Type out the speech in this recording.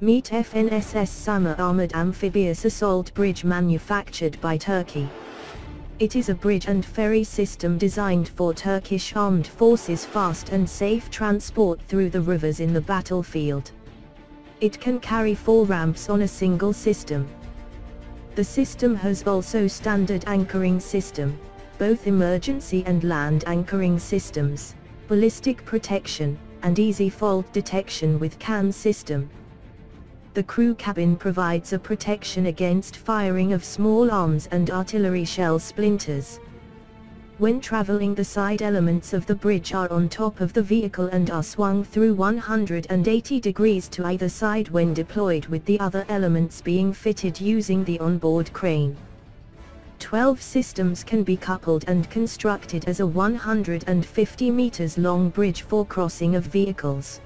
Meet FNSS Samur Armored Amphibious Assault Bridge manufactured by Turkey. It is a bridge and ferry system designed for Turkish armed forces fast and safe transport through the rivers in the battlefield. It can carry four ramps on a single system. The system has also standard anchoring system, both emergency and land anchoring systems, ballistic protection, and easy fault detection with CAN system. The crew cabin provides a protection against firing of small arms and artillery shell splinters. When traveling the side elements of the bridge are on top of the vehicle and are swung through 180 degrees to either side when deployed with the other elements being fitted using the onboard crane. 12 systems can be coupled and constructed as a 150 meters long bridge for crossing of vehicles.